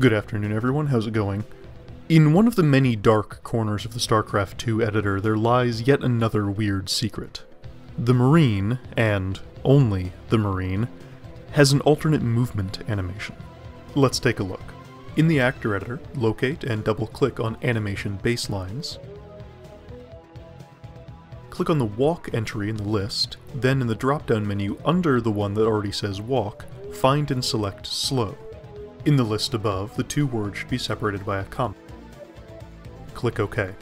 Good afternoon, everyone. How's it going? In one of the many dark corners of the StarCraft 2 editor, there lies yet another weird secret. The Marine, and only the Marine, has an alternate movement animation. Let's take a look. In the actor editor, locate and double click on animation baselines. Click on the walk entry in the list, then in the drop down menu under the one that already says walk, find and select slow. In the list above, the two words should be separated by a comma. Click OK.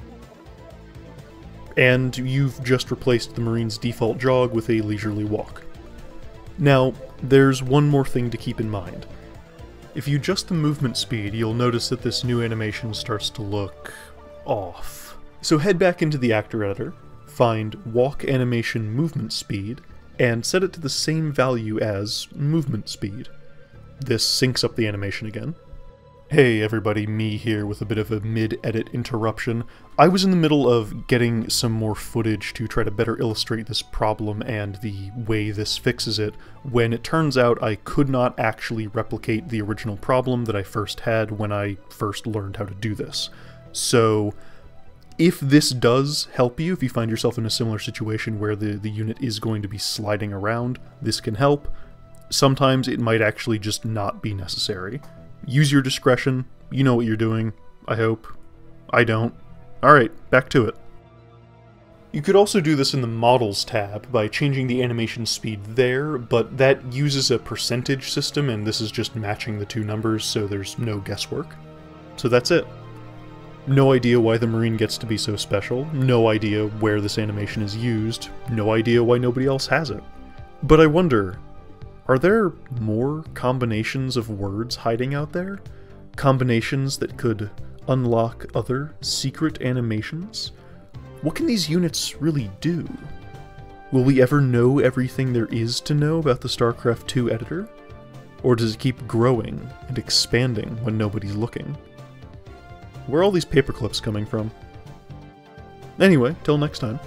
And you've just replaced the Marine's default jog with a leisurely walk. Now, there's one more thing to keep in mind. If you adjust the movement speed, you'll notice that this new animation starts to look off. So head back into the actor editor, find walk animation movement speed, and set it to the same value as movement speed. This syncs up the animation again. Hey everybody, me here with a bit of a mid-edit interruption. I was in the middle of getting some more footage to try to better illustrate this problem and the way this fixes it, when it turns out I could not actually replicate the original problem that I first had when I first learned how to do this. So, if this does help you, if you find yourself in a similar situation where the, the unit is going to be sliding around, this can help sometimes it might actually just not be necessary. Use your discretion. You know what you're doing, I hope. I don't. Alright, back to it. You could also do this in the Models tab by changing the animation speed there, but that uses a percentage system and this is just matching the two numbers, so there's no guesswork. So that's it. No idea why the Marine gets to be so special, no idea where this animation is used, no idea why nobody else has it. But I wonder, are there more combinations of words hiding out there? Combinations that could unlock other secret animations? What can these units really do? Will we ever know everything there is to know about the StarCraft 2 editor? Or does it keep growing and expanding when nobody's looking? Where are all these paperclips coming from? Anyway, till next time.